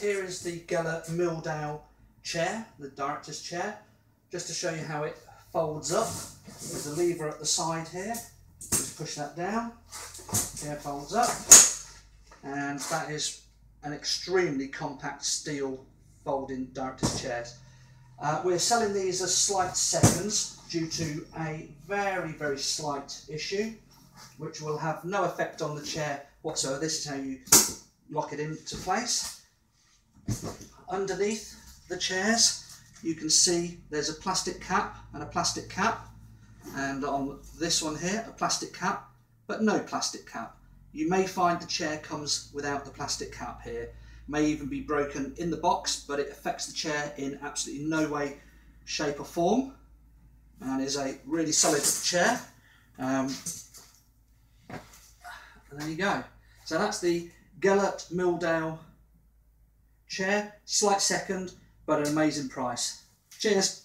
here is the Gelert Milldale chair, the director's chair. Just to show you how it folds up. There's a lever at the side here. Just push that down. Chair folds up. And that is an extremely compact steel folding director's chairs. Uh, we're selling these as slight seconds due to a very, very slight issue, which will have no effect on the chair whatsoever. This is how you lock it into place. Underneath the chairs, you can see there's a plastic cap and a plastic cap, and on this one here, a plastic cap, but no plastic cap. You may find the chair comes without the plastic cap here. May even be broken in the box, but it affects the chair in absolutely no way, shape or form. And is a really solid chair. Um, and there you go. So that's the Gelert Milldale chair. Slight second, but an amazing price. Cheers.